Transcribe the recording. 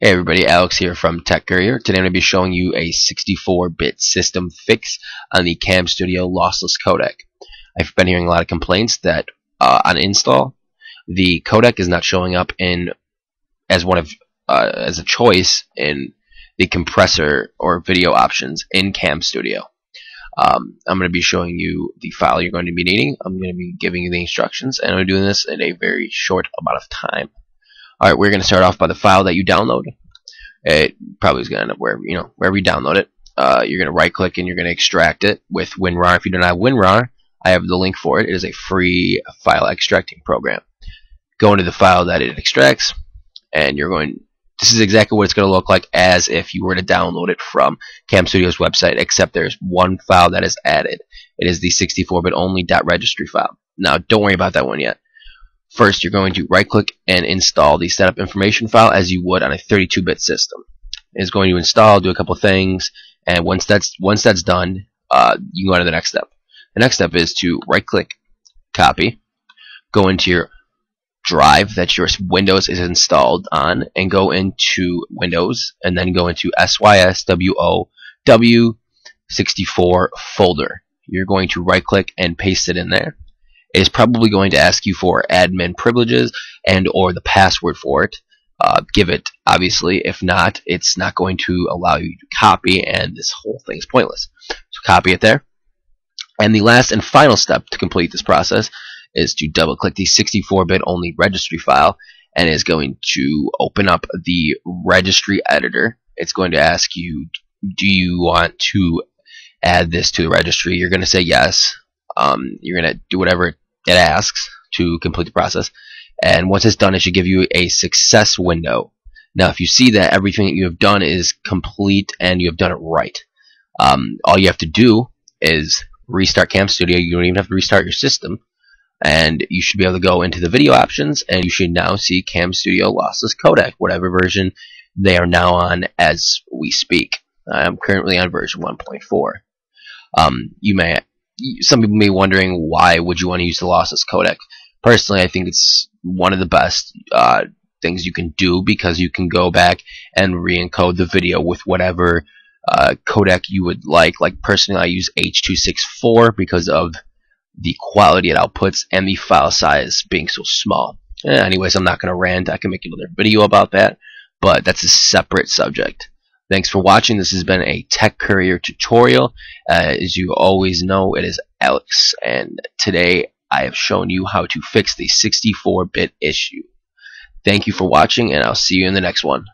Hey everybody, Alex here from Tech Courier. Today I'm going to be showing you a 64-bit system fix on the Cam Studio lossless codec. I've been hearing a lot of complaints that uh, on install, the codec is not showing up in as one of uh, as a choice in the compressor or video options in Cam Studio. Um, I'm going to be showing you the file you're going to be needing. I'm going to be giving you the instructions, and I'm doing this in a very short amount of time. Alright, we're going to start off by the file that you download. It probably is going to end up wherever, you know, wherever you download it. Uh, you're going to right click and you're going to extract it with WinRAR. If you don't have WinRAR, I have the link for it. It is a free file extracting program. Go into the file that it extracts, and you're going. This is exactly what it's going to look like as if you were to download it from Cam Studio's website, except there's one file that is added. It is the 64-bit only .registry file. Now, don't worry about that one yet. First, you're going to right click and install the setup information file as you would on a 32-bit system. It's going to install, do a couple things, and once that's once that's done, uh, you can go on to the next step. The next step is to right click, copy, go into your drive that your Windows is installed on, and go into Windows, and then go into SYSWOW 64 folder. You're going to right click and paste it in there is probably going to ask you for admin privileges and or the password for it. Uh, give it, obviously. If not, it's not going to allow you to copy, and this whole thing is pointless. So copy it there. And the last and final step to complete this process is to double click the 64-bit only registry file and is going to open up the registry editor. It's going to ask you, do you want to add this to the registry? You're going to say yes. Um, you're going to do whatever it asks to complete the process. And once it's done, it should give you a success window. Now, if you see that everything that you have done is complete and you have done it right, um, all you have to do is restart Cam Studio. You don't even have to restart your system. And you should be able to go into the video options and you should now see Cam Studio Lossless Codec, whatever version they are now on as we speak. I'm currently on version 1.4. Um, you may some people may be wondering why would you want to use the lossless codec. Personally, I think it's one of the best uh, things you can do because you can go back and re-encode the video with whatever uh, codec you would like. Like personally, I use H.264 because of the quality it outputs and the file size being so small. Eh, anyways, I'm not going to rant. I can make another video about that, but that's a separate subject. Thanks for watching. This has been a Tech Courier tutorial. Uh, as you always know, it is Alex, and today I have shown you how to fix the 64-bit issue. Thank you for watching, and I'll see you in the next one.